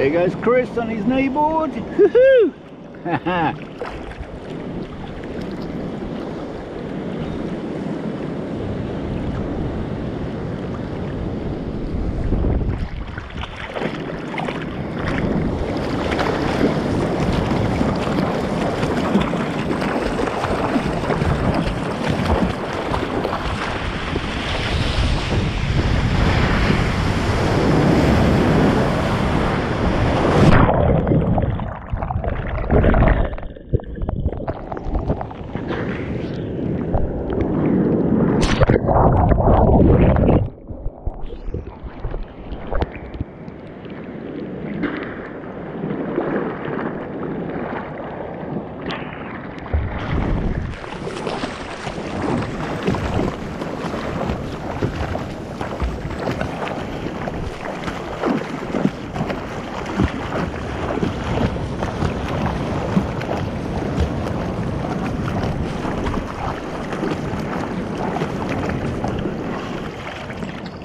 There goes Chris on his kneeboard. Woohoo!